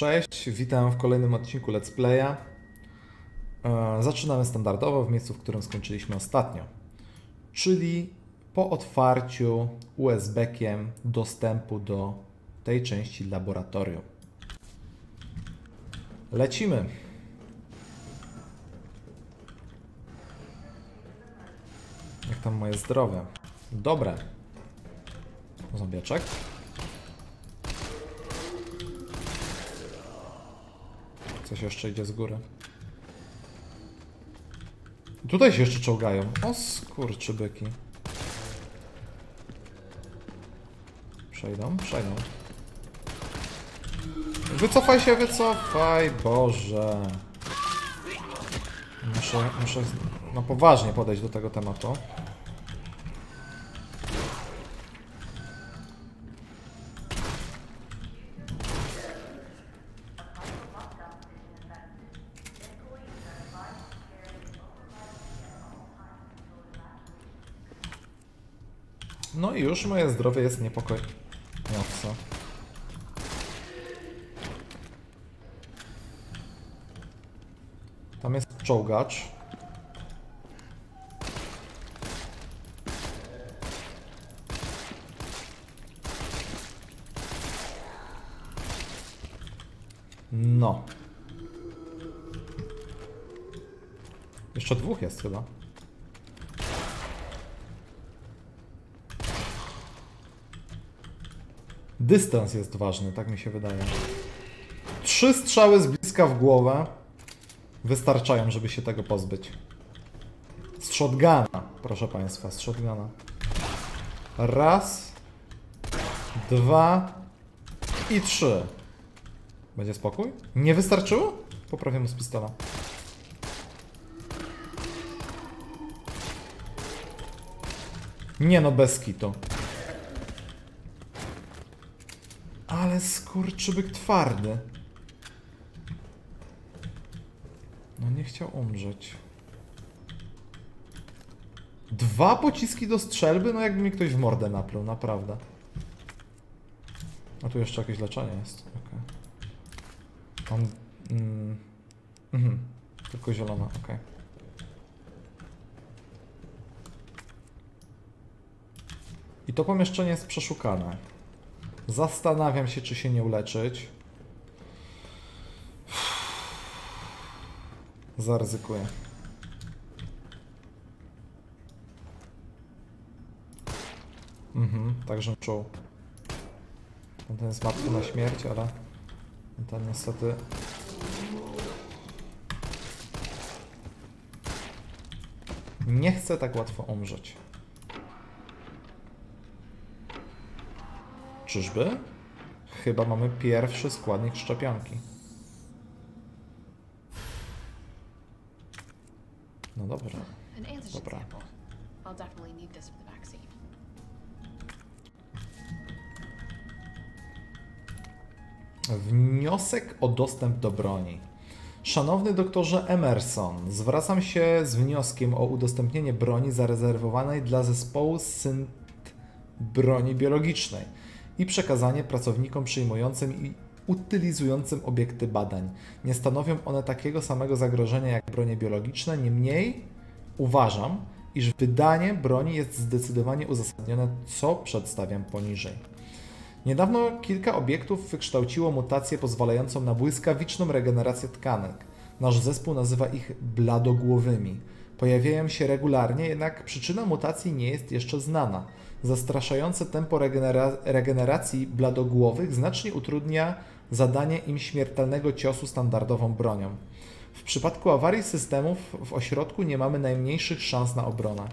Cześć, witam w kolejnym odcinku Let's Playa. E, Zaczynamy standardowo w miejscu, w którym skończyliśmy ostatnio, czyli po otwarciu USB-kiem dostępu do tej części laboratorium. Lecimy. Jak tam moje zdrowie? Dobre. Zombieczek. Coś jeszcze idzie z góry. Tutaj się jeszcze czołgają. O skurczybyki. Przejdą, przejdą. Wycofaj się, wycofaj, Boże. Muszę, muszę no poważnie podejść do tego tematu. Już moje zdrowie jest niepokojące. Tam jest czołgacz. No. Jeszcze dwóch jest chyba. Dystans jest ważny, tak mi się wydaje. Trzy strzały z bliska w głowę wystarczają, żeby się tego pozbyć. Z shotguna, proszę Państwa, z shotguna. Raz, dwa i trzy. Będzie spokój? Nie wystarczyło? Poprawię mu z pistola. Nie no, bez kitu. Ale skurczybyk twardy. No nie chciał umrzeć. Dwa pociski do strzelby? No jakby mi ktoś w mordę napluł, naprawdę. A tu jeszcze jakieś leczenie jest. Okay. On... Mm, mhm. Tylko zielona, ok. I to pomieszczenie jest przeszukane. Zastanawiam się, czy się nie uleczyć. Zaryzykuję. Mhm, także czuł. Ten jest martwy na śmierć, ale ten niestety... Nie chce tak łatwo umrzeć. Czyżby? Chyba mamy pierwszy składnik szczepionki. No dobra. Dobra. Wniosek o dostęp do broni. Szanowny doktorze Emerson, zwracam się z wnioskiem o udostępnienie broni zarezerwowanej dla zespołu synt broni biologicznej i przekazanie pracownikom przyjmującym i utylizującym obiekty badań. Nie stanowią one takiego samego zagrożenia jak bronie biologiczne, niemniej uważam, iż wydanie broni jest zdecydowanie uzasadnione, co przedstawiam poniżej. Niedawno kilka obiektów wykształciło mutację pozwalającą na błyskawiczną regenerację tkanek. Nasz zespół nazywa ich bladogłowymi. Pojawiają się regularnie, jednak przyczyna mutacji nie jest jeszcze znana. Zastraszające tempo regenera- regeneracji bladogłowych znacznie utrudnia zadanie im śmiertelnego ciosu standardową bronią. W przypadku awarii systemów w ośrodku nie mamy najmniejszych szans na obronę.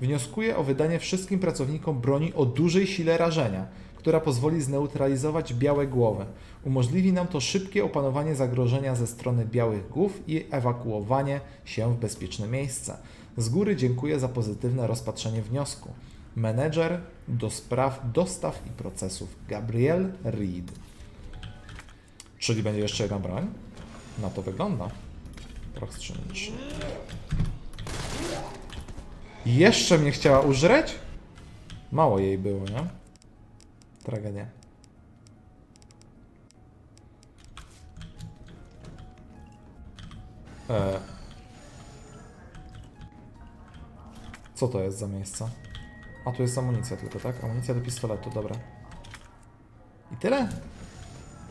Wnioskuję o wydanie wszystkim pracownikom broni o dużej sile rażenia, która pozwoli zneutralizować białe głowy. Umożliwi nam to szybkie opanowanie zagrożenia ze strony białych głów i ewakuowanie się w bezpieczne miejsce. Z góry dziękuję za pozytywne rozpatrzenie wniosku. Menedżer do spraw dostaw i procesów Gabriel Reed. Czyli będzie jeszcze jedna broń? Na to wygląda. Proch strzelniczy. Jeszcze mnie chciała użreć? Mało jej było, nie? Tragedia. E... Co to jest za miejsce? A tu jest amunicja tylko, tak? Amunicja do pistoletu, dobra. I tyle?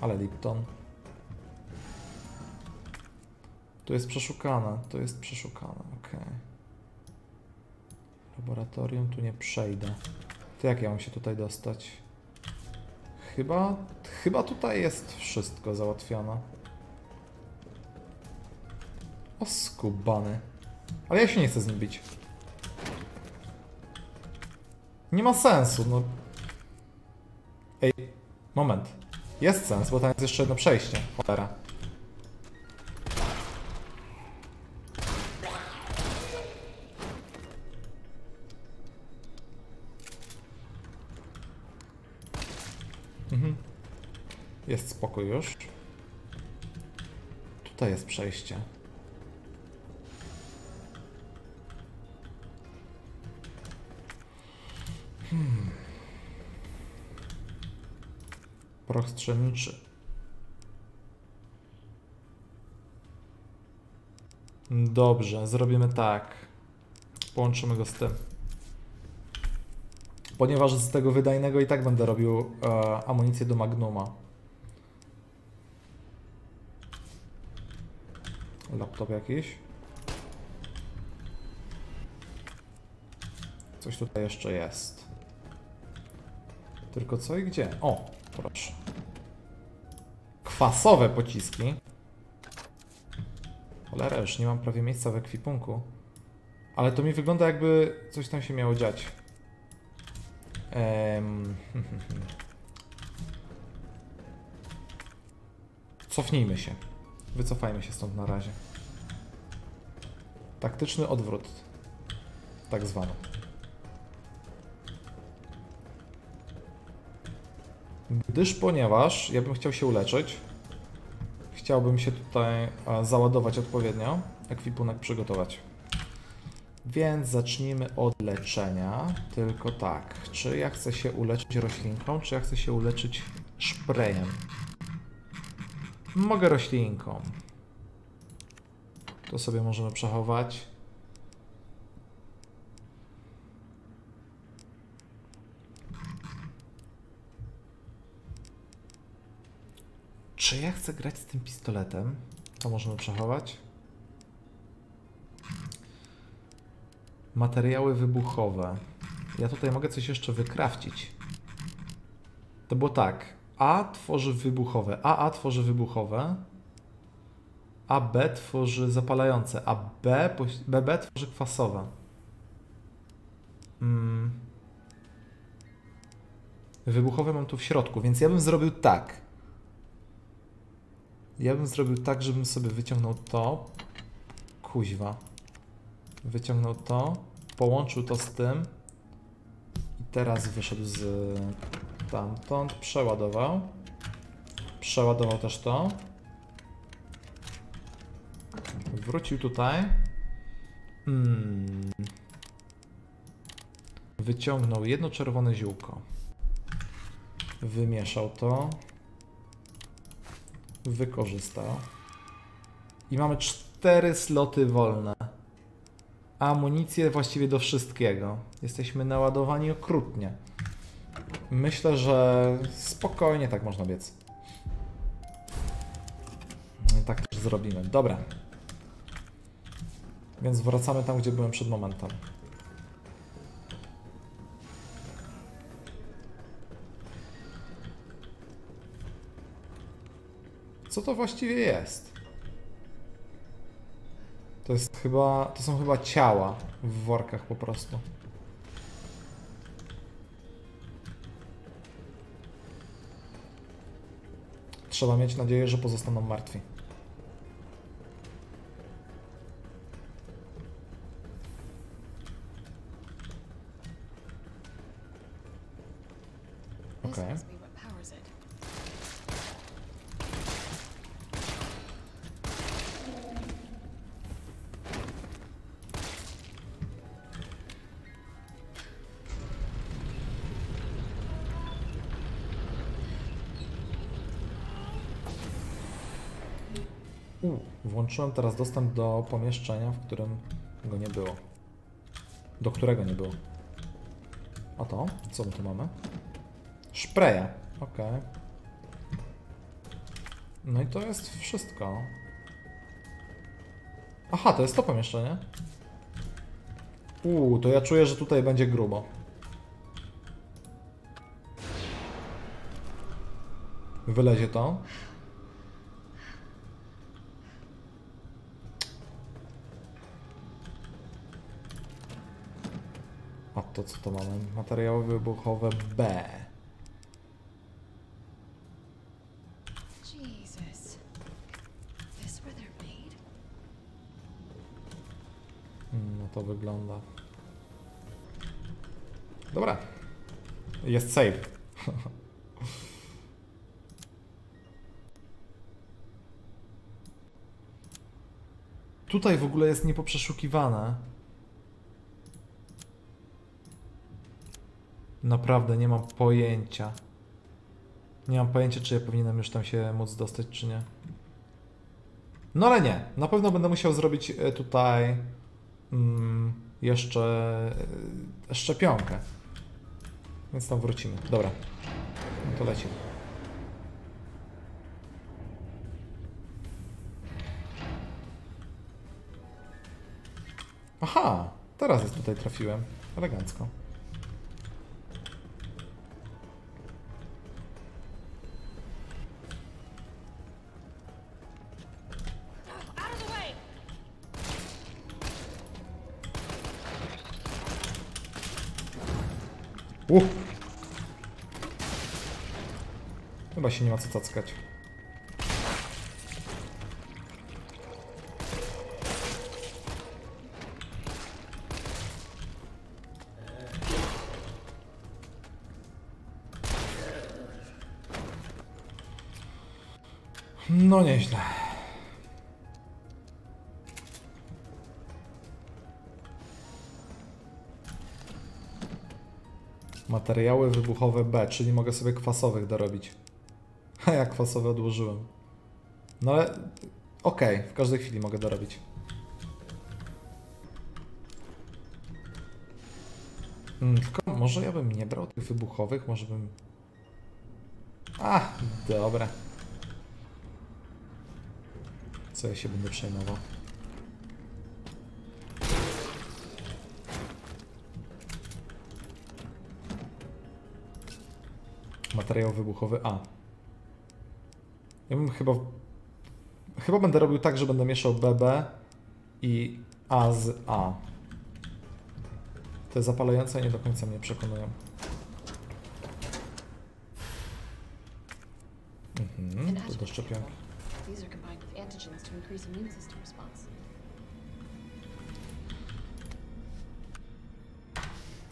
Ale Lipton. Tu jest przeszukane, to jest przeszukane, okej. Laboratorium, tu nie przejdę. To jak ja mam się tutaj dostać? Chyba, chyba tutaj jest wszystko załatwione. O skubany. Ale ja się nie chcę z nim bić. Nie ma sensu, no. Ej, moment. Jest sens, bo tam jest jeszcze jedno przejście. Cholera. Mhm. Jest spokój już. Tutaj jest przejście. Proch strzelniczy. Dobrze, zrobimy tak. Połączymy go z tym. Ponieważ z tego wydajnego i tak będę robił e, amunicję do Magnuma. Laptop jakiś. Coś tutaj jeszcze jest. Tylko co i gdzie? O, proszę. Kwasowe pociski. Cholera, już nie mam prawie miejsca w ekwipunku. Ale to mi wygląda jakby coś tam się miało dziać. Em, Cofnijmy się. Wycofajmy się stąd na razie. Taktyczny odwrót. Tak zwany. Gdyż ponieważ ja bym chciał się uleczyć, chciałbym się tutaj e, załadować odpowiednio, ekwipunek przygotować. Więc zacznijmy od leczenia. Tylko tak, czy ja chcę się uleczyć roślinką, czy ja chcę się uleczyć szprejem? Mogę roślinką. To sobie możemy przechować. Czy ja chcę grać z tym pistoletem? To możemy przechować. Materiały wybuchowe. Ja tutaj mogę coś jeszcze wykrafcić. To było tak. A tworzy wybuchowe, AA tworzy wybuchowe, a B tworzy zapalające, a B, BB tworzy kwasowe. Mm. Wybuchowe mam tu w środku, więc ja bym zrobił tak. Ja bym zrobił tak, żebym sobie wyciągnął to. Kuźwa. Wyciągnął to, połączył to z tym i teraz wyszedł z tamtąd, przeładował. Przeładował też to. Wrócił tutaj. Hmm. Wyciągnął jedno czerwone ziółko. Wymieszał to. Wykorzystał. I mamy cztery sloty wolne. Amunicję właściwie do wszystkiego. Jesteśmy naładowani okrutnie. Myślę, że spokojnie tak można biec. Tak też zrobimy. Dobra. Więc wracamy tam, gdzie byłem przed momentem. Co to właściwie jest? To jest chyba. To są chyba ciała w workach po prostu. Trzeba mieć nadzieję, że pozostaną martwi. Okay. Włączyłem teraz dostęp do pomieszczenia, w którym go nie było. Do którego nie było. A to? Co my tu mamy? Szpreja. Okej. No i to jest wszystko. Aha, to jest to pomieszczenie? Uuu, to ja czuję, że tutaj będzie grubo. Wylezie to. To co to mamy? Materiały wybuchowe B. Mm, No to wygląda. Dobra. Jest save. Tutaj w ogóle jest niepoprzeszukiwane. Naprawdę nie mam pojęcia. Nie mam pojęcia, czy ja powinienem już tam się móc dostać, czy nie. No ale nie. Na pewno będę musiał zrobić e, tutaj mm, jeszcze e, szczepionkę. Więc tam wrócimy. Dobra. No to lecimy. Aha! Teraz jest tutaj trafiłem. Elegancko. Się nie ma co cackać. No nieźle. Materiały wybuchowe B, czyli mogę sobie kwasowych dorobić. A ja kwasowe odłożyłem. No ale okej, w każdej chwili mogę dorobić. Mm, tylko może ja bym nie brał tych wybuchowych, może bym... A, dobra. Co ja się będę przejmował? Materiał wybuchowy A. Ja bym chyba. Chyba będę robił tak, że będę mieszał BB i A z A. Te zapalające nie do końca mnie przekonują. Mhm, to do szczepionki.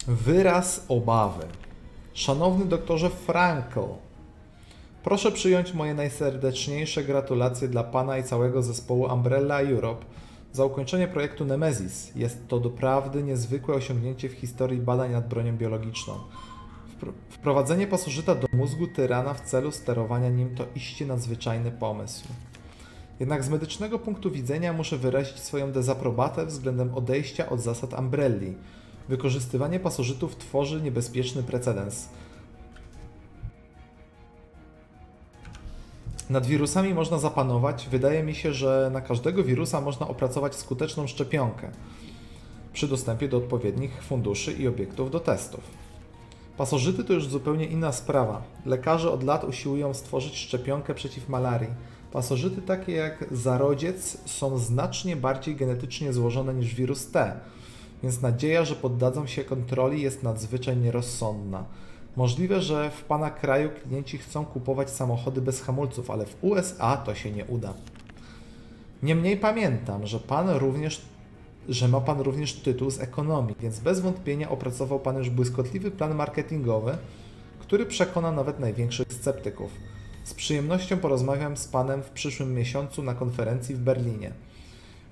Wyraz obawy. Szanowny doktorze Frankel, proszę przyjąć moje najserdeczniejsze gratulacje dla Pana i całego zespołu Umbrella Europe za ukończenie projektu Nemesis. Jest to doprawdy niezwykłe osiągnięcie w historii badań nad bronią biologiczną. Wpro- Wprowadzenie pasożyta do mózgu tyrana w celu sterowania nim to iście nadzwyczajny pomysł. Jednak z medycznego punktu widzenia muszę wyrazić swoją dezaprobatę względem odejścia od zasad Umbrelli. Wykorzystywanie pasożytów tworzy niebezpieczny precedens. Nad wirusami można zapanować. Wydaje mi się, że na każdego wirusa można opracować skuteczną szczepionkę przy dostępie do odpowiednich funduszy i obiektów do testów. Pasożyty to już zupełnie inna sprawa. Lekarze od lat usiłują stworzyć szczepionkę przeciw malarii. Pasożyty takie jak zarodziec są znacznie bardziej genetycznie złożone niż wirus T, więc nadzieja, że poddadzą się kontroli jest nadzwyczaj nierozsądna. Możliwe, że w Pana kraju klienci chcą kupować samochody bez hamulców, ale w USA to się nie uda. Niemniej pamiętam, że Pan również że ma Pan również tytuł z ekonomii, więc bez wątpienia opracował Pan już błyskotliwy plan marketingowy, który przekona nawet największych sceptyków. Z przyjemnością porozmawiam z Panem w przyszłym miesiącu na konferencji w Berlinie.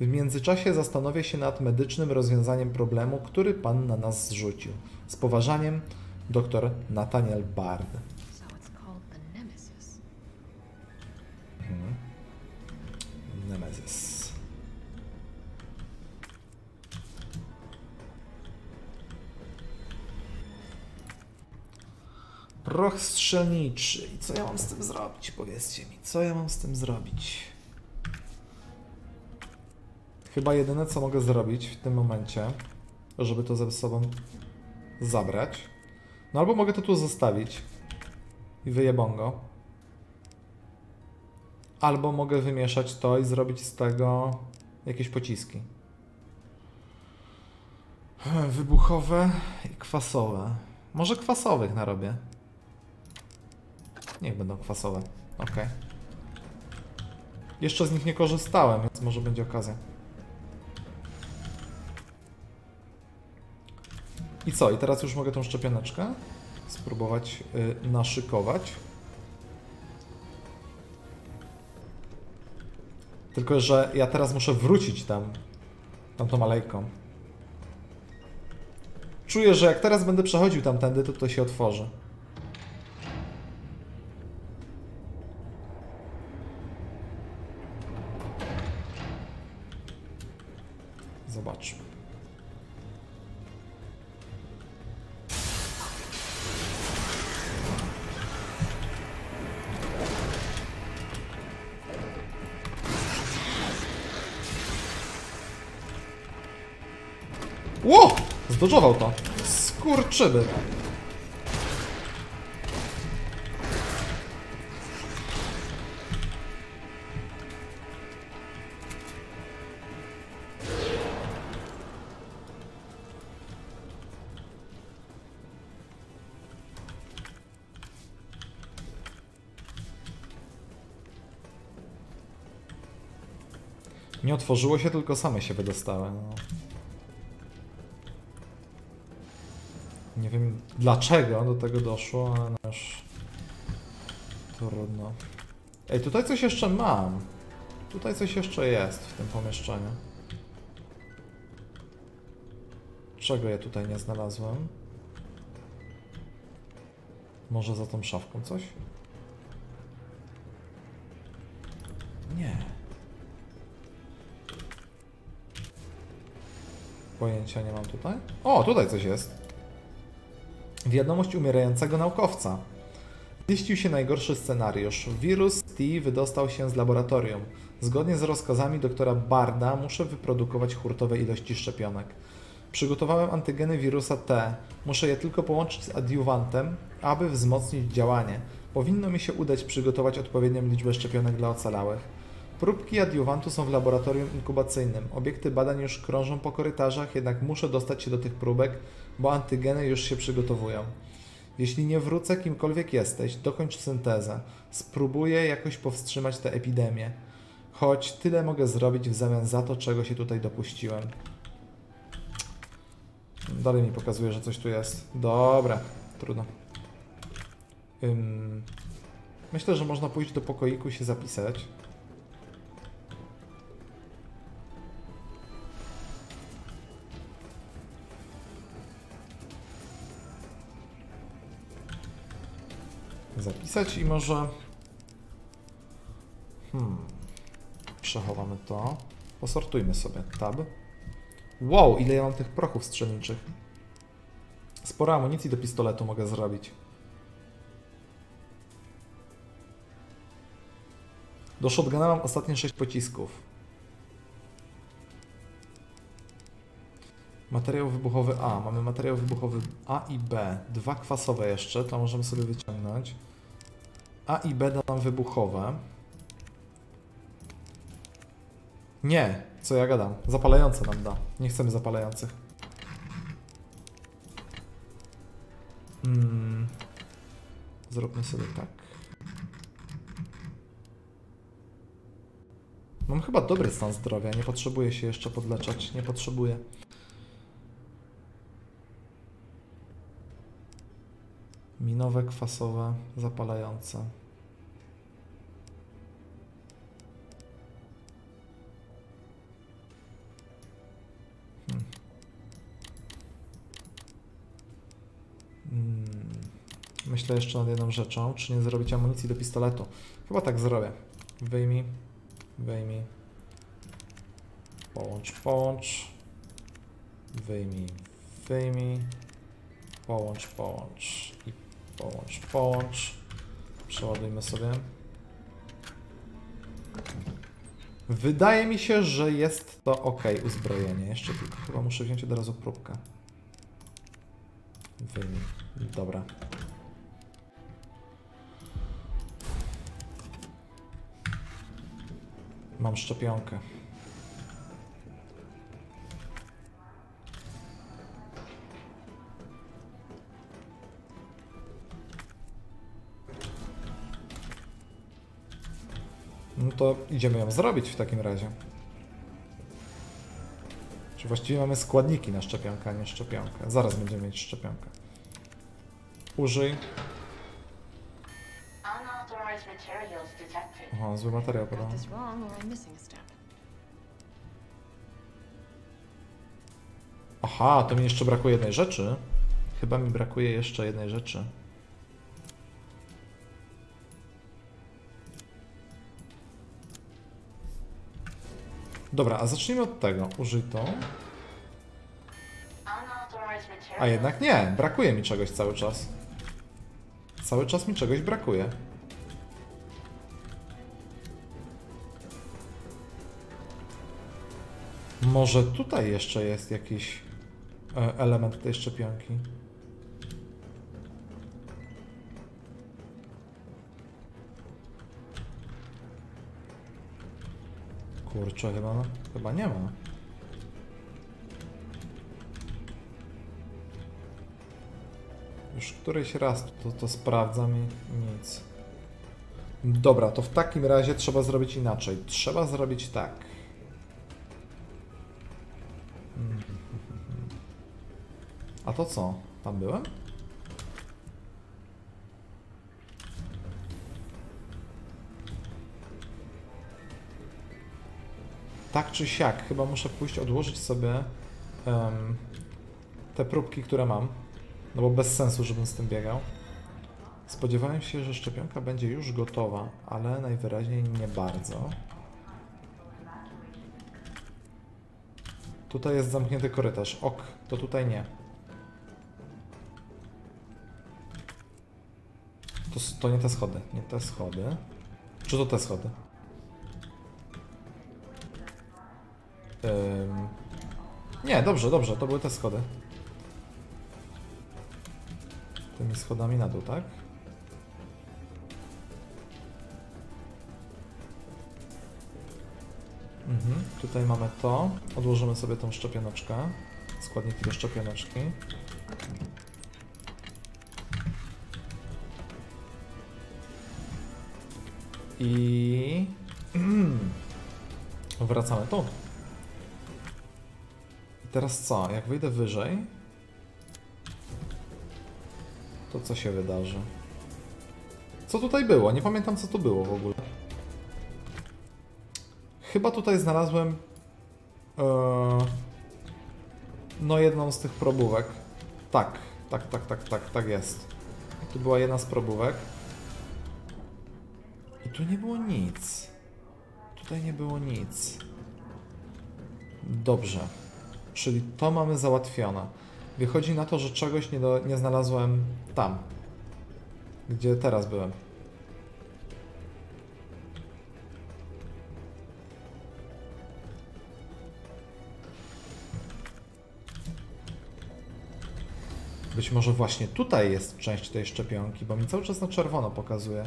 W międzyczasie zastanowię się nad medycznym rozwiązaniem problemu, który Pan na nas zrzucił. Z poważaniem, dr Nathaniel Bard. The Nemesis. Proch strzelniczy. I co ja mam z tym zrobić? Powiedzcie mi, co ja mam z tym zrobić? Chyba jedyne, co mogę zrobić w tym momencie, żeby to ze sobą zabrać. No albo mogę to tu zostawić i wyjebongo. Albo mogę wymieszać to i zrobić z tego jakieś pociski. Wybuchowe i kwasowe. Może kwasowych narobię. Niech będą kwasowe. Ok. Jeszcze z nich nie korzystałem, więc może będzie okazja. I co? I teraz już mogę tą szczepioneczkę spróbować y, naszykować. Tylko, że ja teraz muszę wrócić tam, tamtą alejką. Czuję, że jak teraz będę przechodził tamtędy, to to się otworzy. Skurczyby. Nie otworzyło się, tylko same się wydostały. No. Dlaczego do tego doszło, ale no już trudno. Ej, tutaj coś jeszcze mam. Tutaj coś jeszcze jest w tym pomieszczeniu. Czego ja tutaj nie znalazłem? Może za tą szafką coś? Nie. Pojęcia nie mam tutaj. O, tutaj coś jest. Wiadomość umierającego naukowca. Ziścił się najgorszy scenariusz. Wirus T wydostał się z laboratorium. Zgodnie z rozkazami doktora Barda muszę wyprodukować hurtowe ilości szczepionek. Przygotowałem antygeny wirusa T. Muszę je tylko połączyć z adiuwantem, aby wzmocnić działanie. Powinno mi się udać przygotować odpowiednią liczbę szczepionek dla ocalałych. Próbki adiuwantu są w laboratorium inkubacyjnym. Obiekty badań już krążą po korytarzach, jednak muszę dostać się do tych próbek, bo antygeny już się przygotowują. Jeśli nie wrócę, kimkolwiek jesteś, dokończ syntezę. Spróbuję jakoś powstrzymać tę epidemię. Choć tyle mogę zrobić w zamian za to, czego się tutaj dopuściłem. Dalej mi pokazuje, że coś tu jest. Dobra, trudno. Ym, myślę, że można pójść do pokoiku i się zapisać. Zapisać i może... Hmm. Przechowamy to. Posortujmy sobie. Tab. Wow, ile ja mam tych prochów strzelniczych. Sporo amunicji do pistoletu mogę zrobić. Do shotguna mam ostatnie 6 pocisków. Materiał wybuchowy A. Mamy materiał wybuchowy A i B. Dwa kwasowe jeszcze, to możemy sobie wyciągnąć. A i B da nam wybuchowe. Nie, co ja gadam. Zapalające nam da. Nie chcemy zapalających. Hmm. Zróbmy sobie tak. Mam chyba dobry stan zdrowia, nie potrzebuję się jeszcze podleczać, nie potrzebuję. Minowe, kwasowe, zapalające. Hmm. Hmm. Myślę jeszcze nad jedną rzeczą, czy nie zrobić amunicji do pistoletu. Chyba tak zrobię. Wyjmij, wyjmij, Połącz, połącz. Wyjmij, wyjmij. Połącz, połącz. Połącz, połącz. Przeładujmy sobie. Wydaje mi się, że jest to ok uzbrojenie. Jeszcze tylko chyba muszę wziąć od razu próbkę. Wyjmij. Dobra. Mam szczepionkę. No to idziemy ją zrobić w takim razie. Czy właściwie mamy składniki na szczepionkę, a nie szczepionkę. Zaraz będziemy mieć szczepionkę. Użyj. Aha, zły materiał podał. Aha, to mi jeszcze brakuje jednej rzeczy. Chyba mi brakuje jeszcze jednej rzeczy. Dobra, a zacznijmy od tego. Użyj to. Unauthorized materials. A jednak nie, brakuje mi czegoś cały czas. Cały czas mi czegoś brakuje. Może tutaj jeszcze jest jakiś e, element tej szczepionki. Kurczę, chyba, chyba nie ma. Już któryś raz to, to sprawdzam i nic. Dobra, to w takim razie trzeba zrobić inaczej. Trzeba zrobić tak. A to co? Tam byłem? Tak czy siak, chyba muszę pójść odłożyć sobie em, te próbki, które mam. No bo bez sensu, żebym z tym biegał. Spodziewałem się, że szczepionka będzie już gotowa, ale najwyraźniej nie bardzo. Tutaj jest zamknięty korytarz. Ok, to tutaj nie. To, to nie te schody, nie te schody. Czy to te schody? Nie, dobrze, dobrze, to były te schody. Tymi schodami na dół, tak? Mhm. Tutaj mamy to. Odłożymy sobie tą szczepioneczkę. Składniki do szczepioneczki. I wracamy tu. Teraz co? Jak wyjdę wyżej, to co się wydarzy? Co tutaj było? Nie pamiętam co tu było w ogóle. Chyba tutaj znalazłem e, no jedną z tych probówek. Tak, tak, tak, tak, tak, tak jest. Tu była jedna z probówek. I tu nie było nic. Tutaj nie było nic. Dobrze. Czyli to mamy załatwione. Wychodzi na to, że czegoś nie, do, nie znalazłem tam, gdzie teraz byłem. Być może właśnie tutaj jest część tej szczepionki, bo mi cały czas na czerwono pokazuje.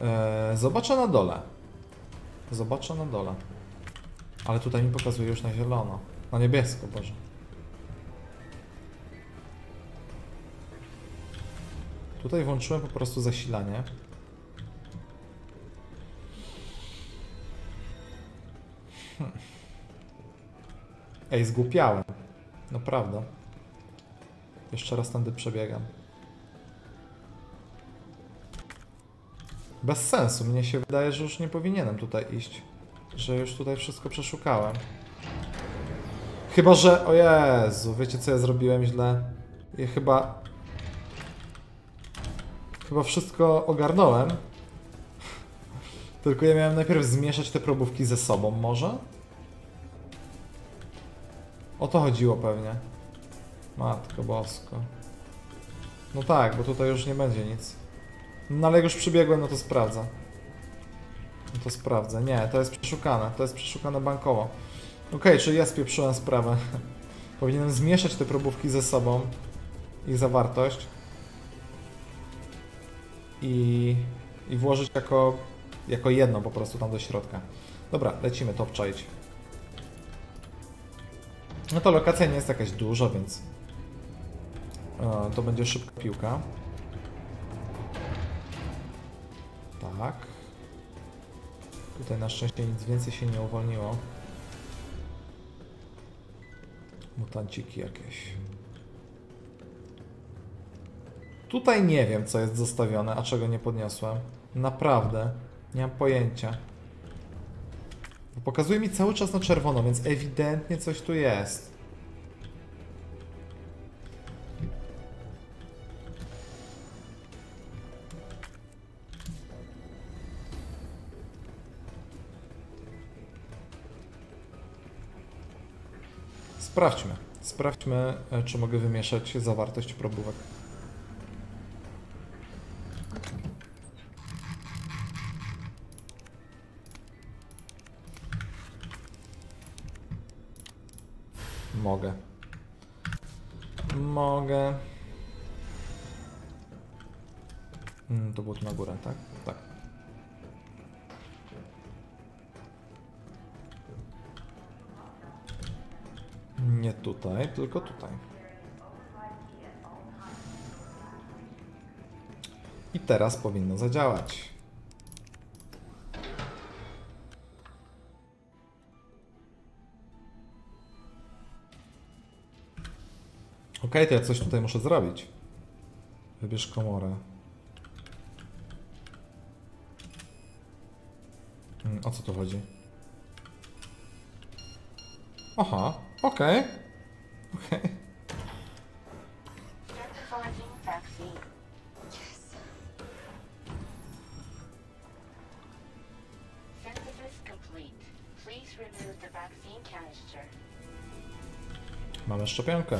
Eee, zobaczę na dole. Zobaczę na dole. Ale tutaj mi pokazuje już na zielono. Na niebiesko, Boże. Tutaj włączyłem po prostu zasilanie. Hmm. Ej, zgłupiałem. Naprawdę. Jeszcze raz tędy przebiegam. Bez sensu. Mnie się wydaje, że już nie powinienem tutaj iść. Że już tutaj wszystko przeszukałem. Chyba, że... O Jezu, wiecie co ja zrobiłem źle? Ja chyba... Chyba wszystko ogarnąłem. Tylko ja miałem najpierw zmieszać te probówki ze sobą, może? O to chodziło pewnie. Matko bosko. No tak, bo tutaj już nie będzie nic. No ale jak już przybiegłem, no to sprawdzę. No to sprawdzę. Nie, to jest przeszukane. To jest przeszukane bankowo. Okej, czyli ja spieprzyłem sprawę. Powinienem zmieszać te probówki ze sobą. Ich zawartość. I, i włożyć jako, jako jedno po prostu tam do środka. Dobra, lecimy to obczaić. No to lokacja nie jest jakaś duża, więc e, to będzie szybka piłka. Tak. Tutaj na szczęście nic więcej się nie uwolniło. Mutanciki jakieś. Tutaj nie wiem, co jest zostawione, a czego nie podniosłem. Naprawdę. Nie mam pojęcia. Pokazuje mi cały czas na czerwono, więc ewidentnie coś tu jest. Sprawdźmy. Sprawdźmy, e, czy mogę wymieszać zawartość probówek. Mogę. Mogę. Mm, to było tu na górę, tak? Tutaj, tylko tutaj. I teraz powinno zadziałać. Okej, to ja coś tutaj muszę zrobić. Wybierz komorę. Mm, O co tu chodzi? Aha, okej. Remove the. Mamy szczepionkę.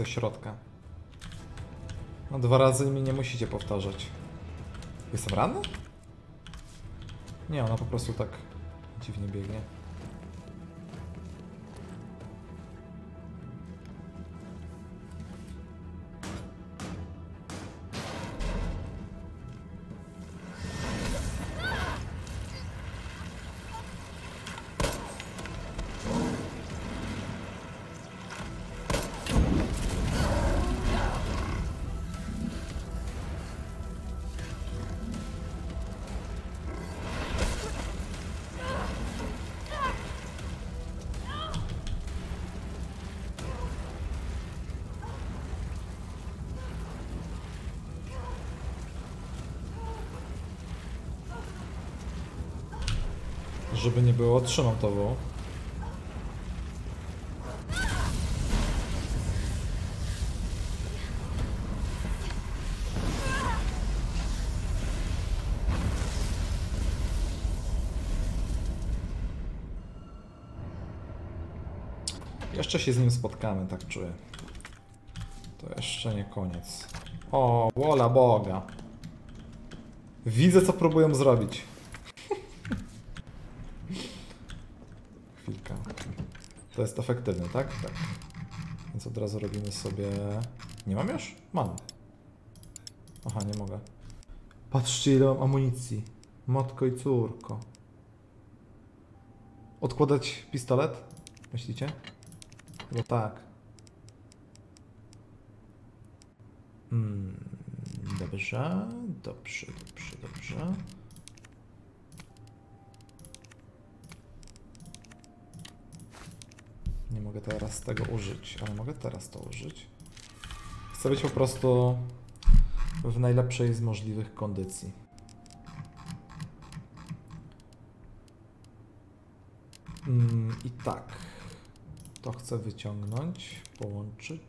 Ze środka. No dwa razy mi nie musicie powtarzać. Jestem ranny? Nie, ona po prostu tak dziwnie biegnie. Żeby nie było, trzymam to było. Jeszcze się z nim spotkamy, tak czuję. To jeszcze nie koniec. O, wola Boga. Widzę, co próbują zrobić. Chwilkę. To jest efektywne, tak? Tak. Więc od razu robimy sobie... Nie mam już? Mam. Aha, nie mogę. Patrzcie, ile mam amunicji. Matko i córko. Odkładać pistolet? Myślicie? Chyba tak. Hmm, dobrze, dobrze, dobrze, dobrze. Mogę teraz tego użyć, ale mogę teraz to użyć. Chcę być po prostu w najlepszej z możliwych kondycji. Mm, I tak. To chcę wyciągnąć, połączyć.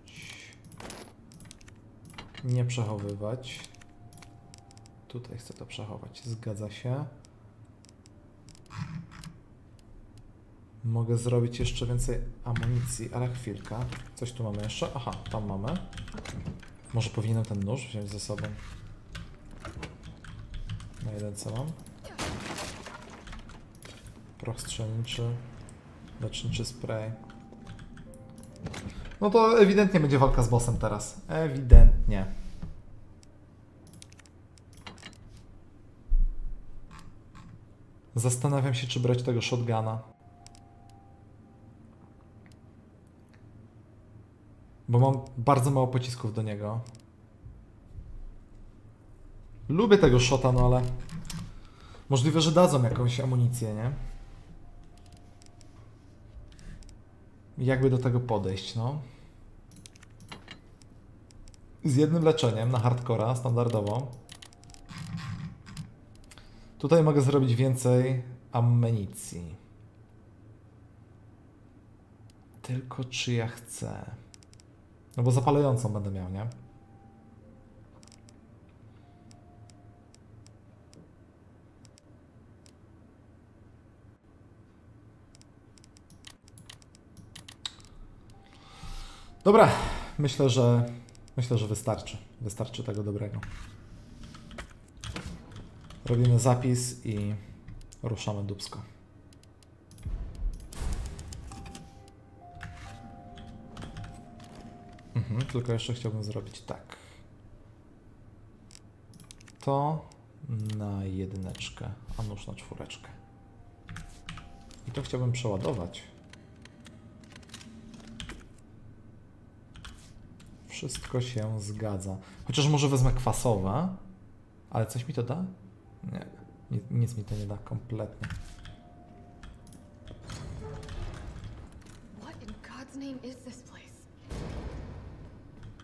Nie przechowywać. Tutaj chcę to przechować. Zgadza się. Mogę zrobić jeszcze więcej amunicji, ale chwilkę. Coś tu mamy jeszcze? Aha, tam mamy. Może powinienem ten nóż wziąć ze sobą. Na jeden co mam? Proch strzelniczy, leczniczy spray. No to ewidentnie będzie walka z bossem teraz. Ewidentnie. Zastanawiam się, czy brać tego shotguna. Bo mam bardzo mało pocisków do niego. Lubię tego shota, no ale... Możliwe, że dadzą jakąś amunicję, nie? Jakby do tego podejść, no? Z jednym leczeniem na hardcora, standardowo. Tutaj mogę zrobić więcej amunicji. Tylko czy ja chcę? No bo zapalającą będę miał, nie? Dobra, myślę, że myślę, że wystarczy. Wystarczy tego dobrego. Robimy zapis i ruszamy dubsko. Mhm, tylko jeszcze chciałbym zrobić tak. To na jedyneczkę, a nóż na czwóreczkę. I to chciałbym przeładować. Wszystko się zgadza. Chociaż może wezmę kwasowe, ale coś mi to da? Nie, ni- nic mi to nie da kompletnie.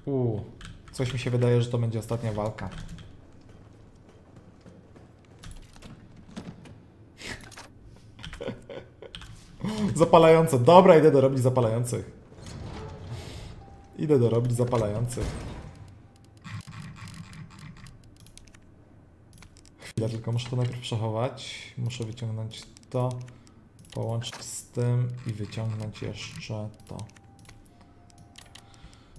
Uuu, coś mi się wydaje, że to będzie ostatnia walka. Zapalające. Dobra, idę dorobić zapalających. Idę dorobić zapalających. Chwilę, tylko muszę to najpierw przechować. Muszę wyciągnąć to, połączyć z tym i wyciągnąć jeszcze to.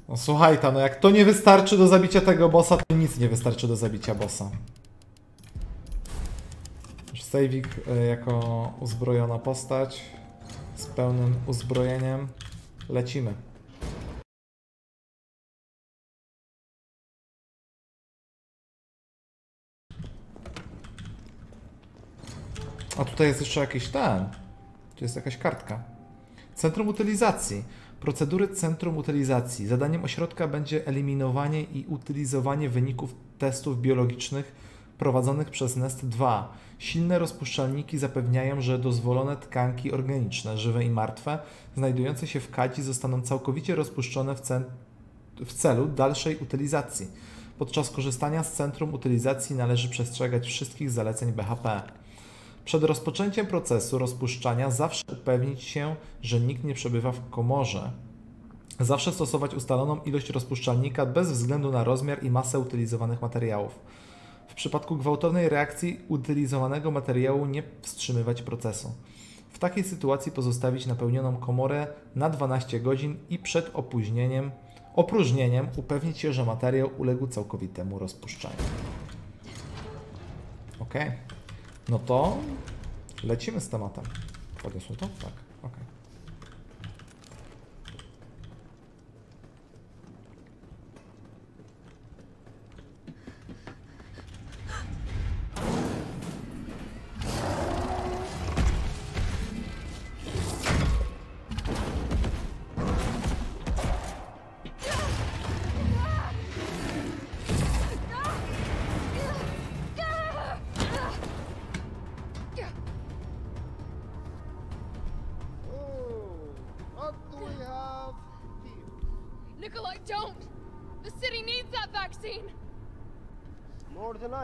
No słuchaj ta, no jak to nie wystarczy do zabicia tego bossa, to nic nie wystarczy do zabicia bossa. Sejwik y, jako uzbrojona postać z pełnym uzbrojeniem. Lecimy. A tutaj jest jeszcze jakiś ten. Tu jest jakaś kartka. Centrum utylizacji. Procedury centrum utylizacji. Zadaniem ośrodka będzie eliminowanie i utylizowanie wyników testów biologicznych prowadzonych przez NEST-2. Silne rozpuszczalniki zapewniają, że dozwolone tkanki organiczne, żywe i martwe, znajdujące się w kadzi zostaną całkowicie rozpuszczone w, cen- w celu dalszej utylizacji. Podczas korzystania z centrum utylizacji należy przestrzegać wszystkich zaleceń BHP. Przed rozpoczęciem procesu rozpuszczania zawsze upewnić się, że nikt nie przebywa w komorze. Zawsze stosować ustaloną ilość rozpuszczalnika bez względu na rozmiar i masę utylizowanych materiałów. W przypadku gwałtownej reakcji utylizowanego materiału nie wstrzymywać procesu. W takiej sytuacji pozostawić napełnioną komorę na 12 godzin i przed opóźnieniem, opróżnieniem upewnić się, że materiał uległ całkowitemu rozpuszczaniu. Ok. No to lecimy z tematem. Podniosło to? Tak.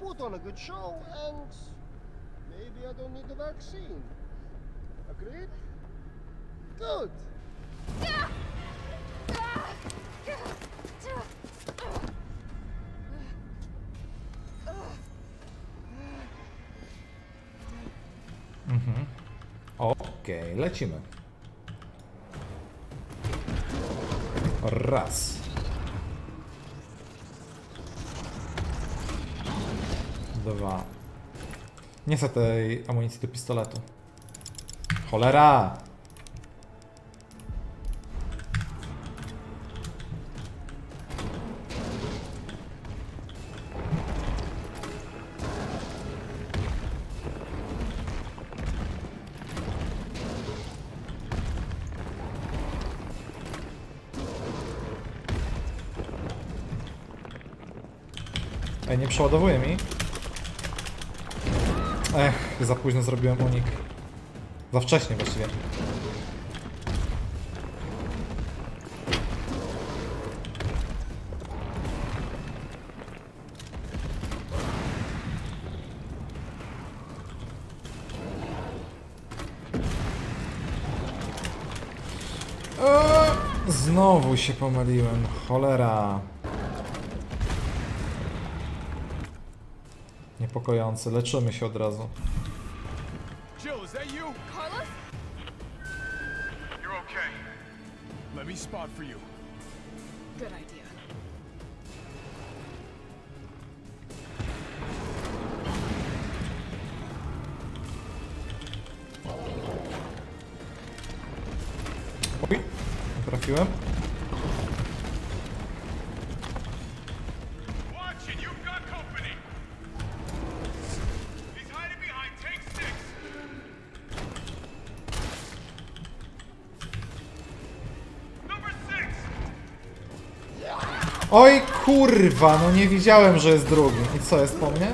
Put on a good show, and maybe I don't need the vaccine. Agreed? Good. Okej, okay, lecimy. Raz. Dwa. Nie chcę tej amunicji do pistoletu. Cholera! Ej, nie przeładowuje mi. Za późno zrobiłem unik. Za wcześnie właściwie. Znowu się pomyliłem, cholera. Niepokojące, leczymy się od razu. Jill, that you? Carlos? You're okay. Let me spot for you. Good idea. Oj, nie trafiłem. Oj kurwa, no nie widziałem, że jest drugi. I co, jest po mnie?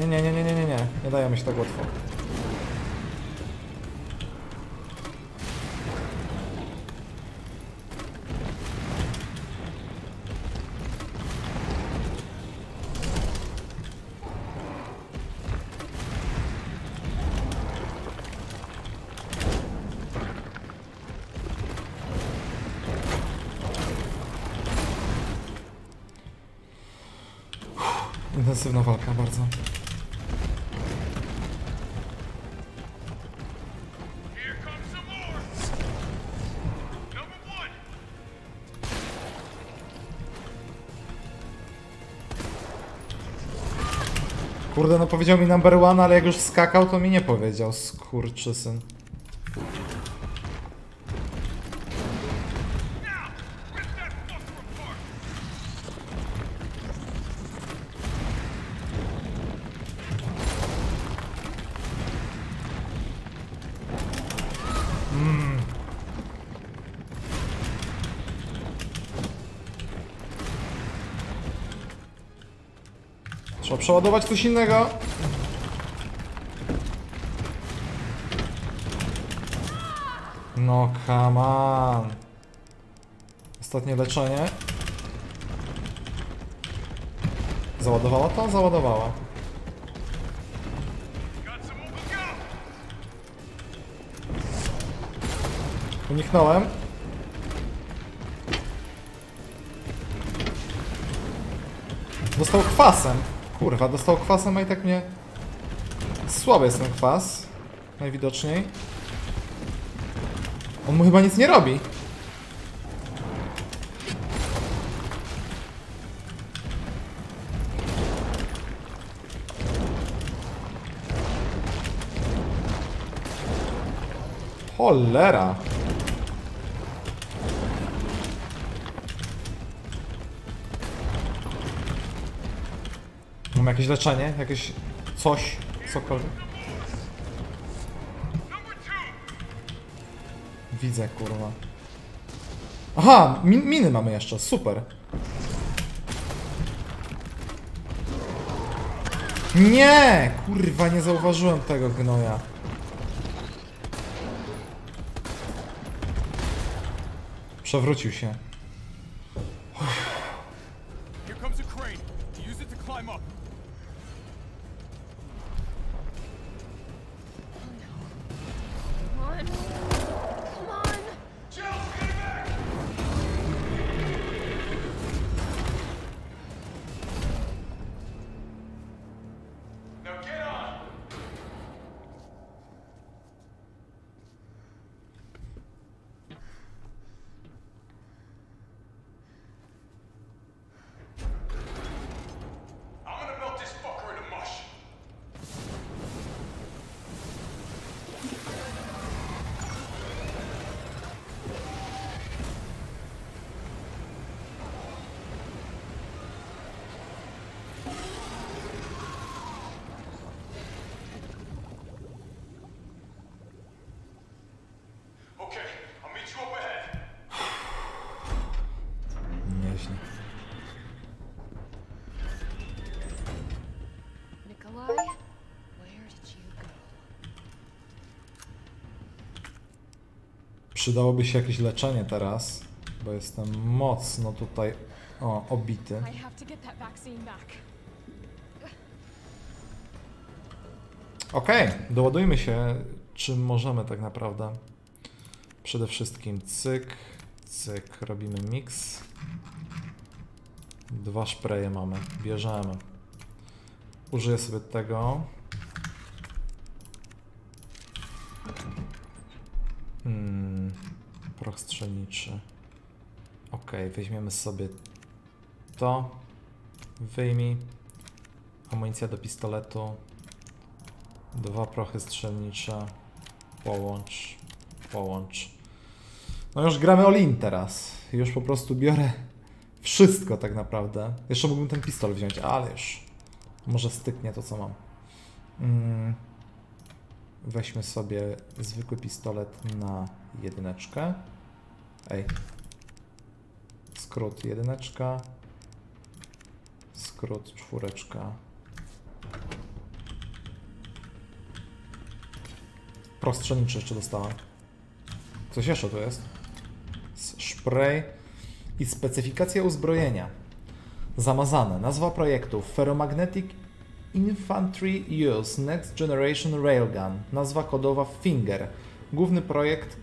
Nie, nie, nie, nie, nie, nie, nie. Nie dajemy się tak łatwo. Intensywna walka bardzo. Kurde, no powiedział mi number one, ale jak już skakał, to mi nie powiedział. Skurczysyn. Now, Trzeba przeładować coś innego. No, come on. Ostatnie leczenie. Załadowała to? Załadowała. Uniknąłem. Dostał kwasem. Kurwa, dostał kwasem, a i tak mnie... Słaby jest ten kwas. Najwidoczniej. On mu chyba nic nie robi. Cholera. Jakieś leczenie? Jakieś coś? Cokolwiek? Widzę, kurwa. Aha, min miny mamy jeszcze, super. Nie! Kurwa, nie zauważyłem tego gnoja. Przewrócił się. Here Przydałoby się jakieś leczenie teraz, bo jestem mocno tutaj o, obity. Okej, doładujmy się, czym możemy tak naprawdę. Przede wszystkim cyk, cyk, robimy mix. Dwa szpreje mamy, bierzemy. Użyję sobie tego. Strzelniczy. Ok, weźmiemy sobie to. Wyjmij. Amunicja do pistoletu. Dwa prochy strzelnicze. Połącz. Połącz. No już gramy Olin teraz. Już po prostu biorę wszystko tak naprawdę. Jeszcze mógłbym ten pistol wziąć, ale już. Może styknie to co mam. Mm. Weźmy sobie zwykły pistolet na jedyneczkę. Ej. Skrót jedyneczka. Skrót czwóreczka. Prostrzelniczy jeszcze dostałem. Coś jeszcze tu jest? Spray i specyfikacja uzbrojenia. Zamazane. Nazwa projektu Ferromagnetic Infantry Use Next Generation Railgun. Nazwa kodowa Finger. Główny projekt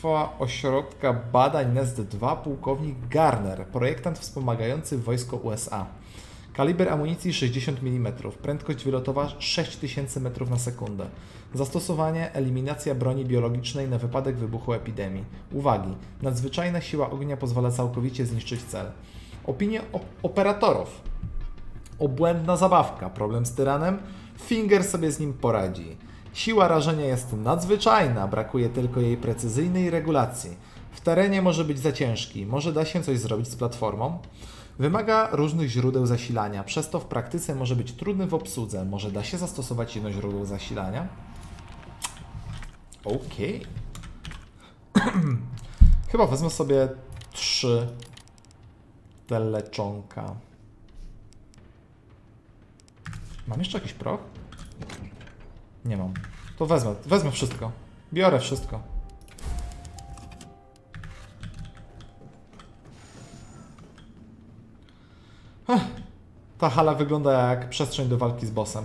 kierownictwa ośrodka badań NEST-2 pułkownik Garner. Projektant wspomagający wojsko USA. Kaliber amunicji 60 mm, prędkość wylotowa 6000 m na sekundę. Zastosowanie eliminacja broni biologicznej na wypadek wybuchu epidemii. Uwagi, nadzwyczajna siła ognia pozwala całkowicie zniszczyć cel. Opinie op- operatorów. Obłędna zabawka, problem z tyranem? Finger sobie z nim poradzi. Siła rażenia jest nadzwyczajna, brakuje tylko jej precyzyjnej regulacji. W terenie może być za ciężki, może da się coś zrobić z platformą? Wymaga różnych źródeł zasilania, przez to w praktyce może być trudny w obsłudze. Może da się zastosować jedno źródło zasilania? Okej. Chyba wezmę sobie trzy te leczonka. Mam jeszcze jakiś proch? Nie mam. To wezmę, wezmę wszystko. Biorę wszystko. Ta hala wygląda jak przestrzeń do walki z bossem.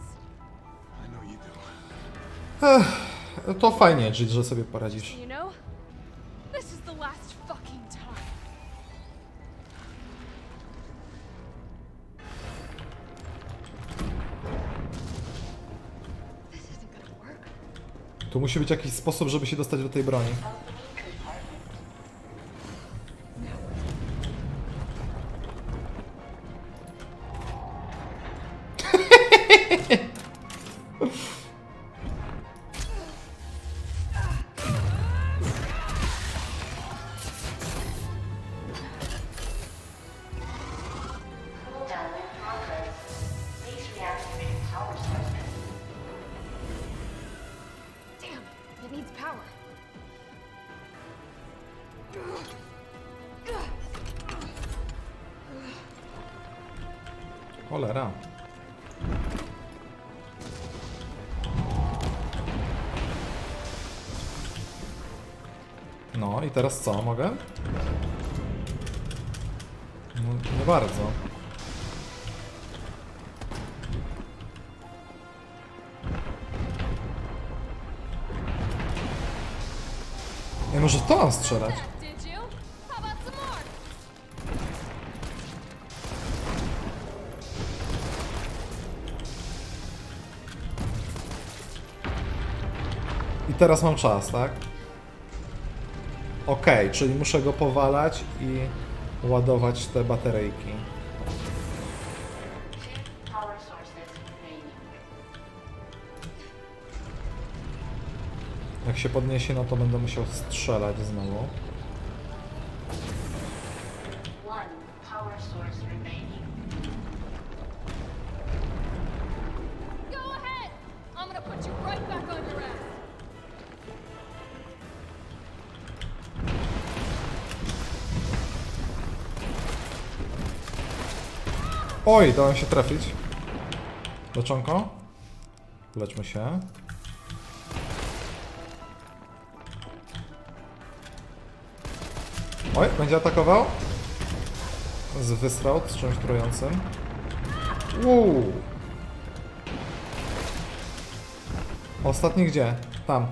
Do. To fajnie, Jill, że sobie poradzisz. Tu musi być jakiś sposób, żeby się dostać do tej broni. Teraz co? Mogę? No, nie bardzo. Nie, może to mam strzelać? I teraz mam czas, tak? Okej, czyli muszę go powalać i ładować te bateryjki. Jak się podniesie, no to będę musiał strzelać znowu. Oj, dałem się trafić. Leczonko. Leczmy się. Oj, będzie atakował. Z wystrzał, z czymś trującym. Uuu. Ostatni gdzie? Tam.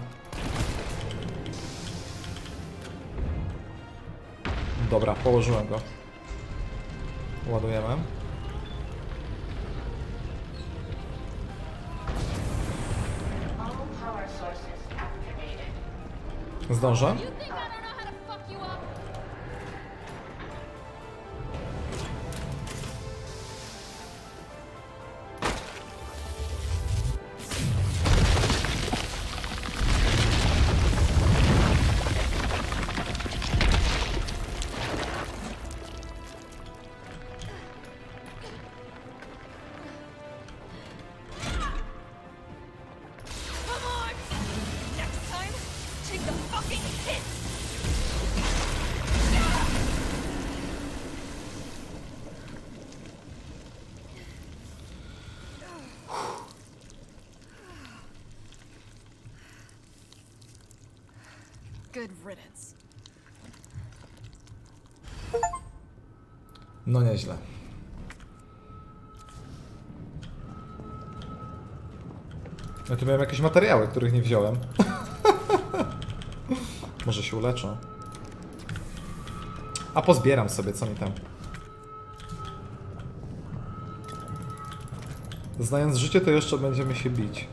Dobra, położyłem go. Ładujemy. Zdążę? No nieźle. Ja tu miałem jakieś materiały, których nie wziąłem. Może się uleczę. A pozbieram sobie, co mi tam. Znając życie, to jeszcze będziemy się bić.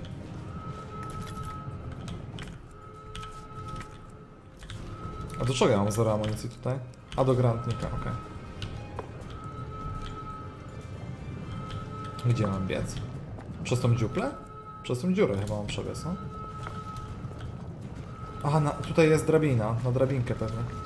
A do czego ja mam zero amunicji tutaj? A do grantnika, okej. Gdzie mam biec? Przez tą dziuplę? Przez tą dziurę chyba mam przebiec, no? Aha, na, tutaj jest drabina, na drabinkę pewnie.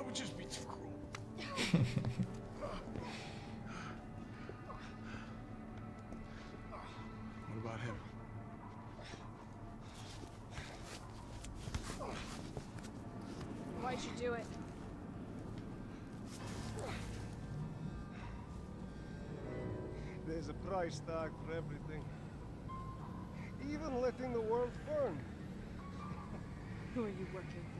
That would just be too cruel. what about him? Why'd you do it? There's a price tag for everything. Even letting the world burn. Who are you working for?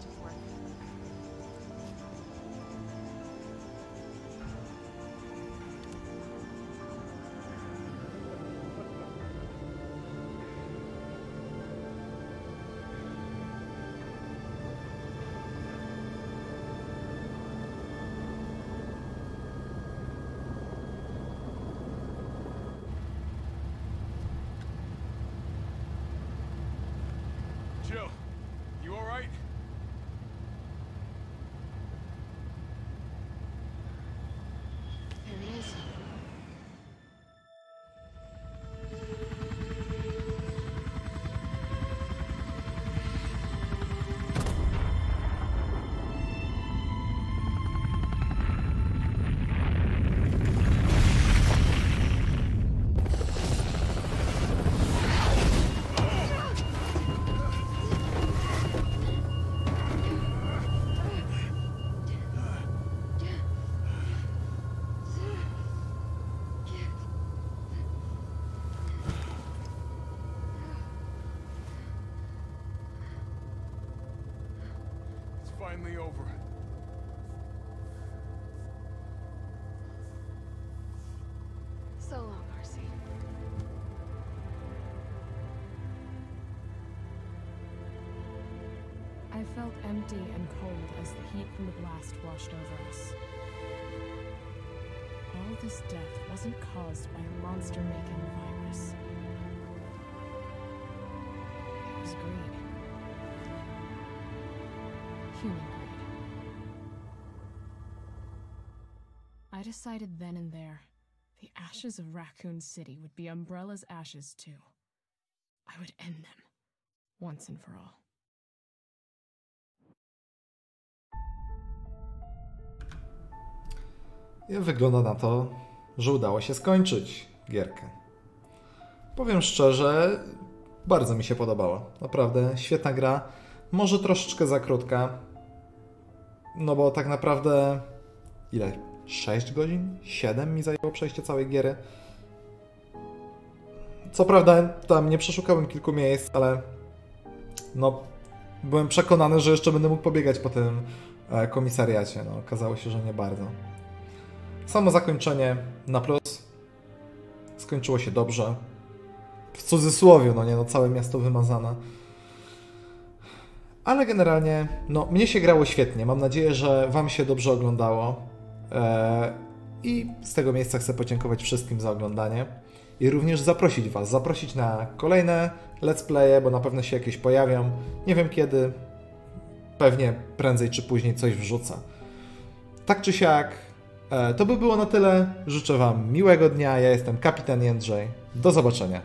It's finally over. So long, Marcy. I felt empty and cold as the heat from the blast washed over us. All this death wasn't caused by a monster making virus. Decided then and there the ashes of Raccoon City would be Umbrella's ashes too. I would end them, once and for all. I wygląda na to, że udało się skończyć gierkę. Powiem szczerze, bardzo mi się podobała. Naprawdę świetna gra. Może troszeczkę za krótka. No bo tak naprawdę ile? 6 godzin? 7 mi zajęło przejście całej giery. Co prawda tam nie przeszukałem kilku miejsc, ale no byłem przekonany, że jeszcze będę mógł pobiegać po tym e, komisariacie. No okazało się, że nie bardzo. Samo zakończenie na plus. Skończyło się dobrze. W cudzysłowie, no nie, no całe miasto wymazane. Ale generalnie, no mnie się grało świetnie. Mam nadzieję, że Wam się dobrze oglądało. Eee, I z tego miejsca chcę podziękować wszystkim za oglądanie. i również zaprosić Was, zaprosić na kolejne let's playe, bo na pewno się jakieś pojawią. Nie wiem kiedy, pewnie prędzej czy później coś wrzucę. Tak czy siak, e, to by było na tyle. Życzę Wam miłego dnia. Ja jestem kapitan Jędrzej. Do zobaczenia.